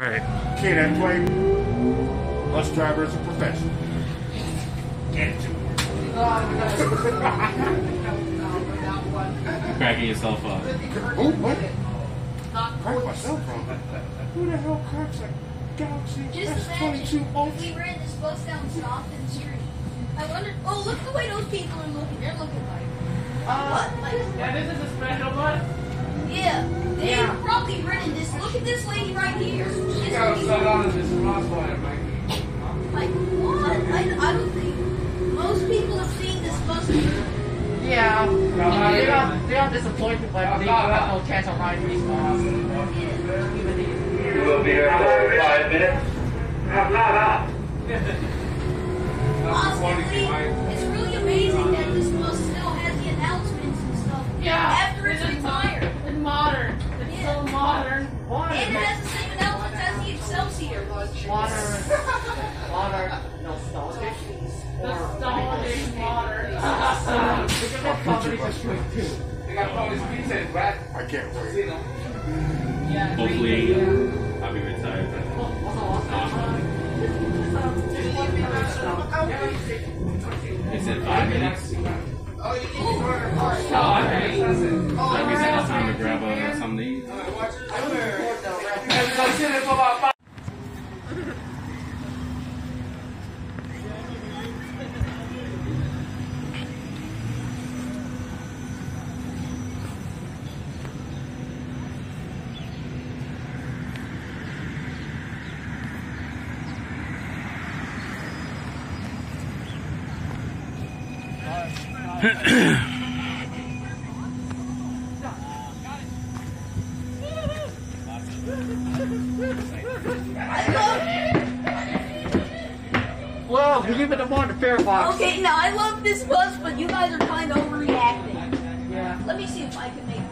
All right. Kid that play bus driver is a profession. Get to it. Cracking yourself up. Oh, what? Crack myself on. Who the hell cracks a Galaxy Just S22 imagine if Ultra? we ran this bus down Stockton Street. I wonder. Oh, look the way those people are looking. They're looking like. Uh, what? Like, Yeah, this is a special bus. yeah. They Yeah. probably rented this. Look at this lady right here. She's You gotta on this crossfire, Mike. like what? I, I don't think most people have seen this bus. Yeah. They're not, got, they got disappointed, but they have no chance of riding these cars. You will be here for five minutes. that company just doing. They got police pizza and rat. I can't wait. Hopefully, I'll be retired. They said five minutes. Oh, you need to order. Oh, it. Like we said, it's time to grab a, something to eat. Well, we give it to Farebox. Okay, now I love this bus, but you guys are kind of overreacting. Yeah. Let me see if I can make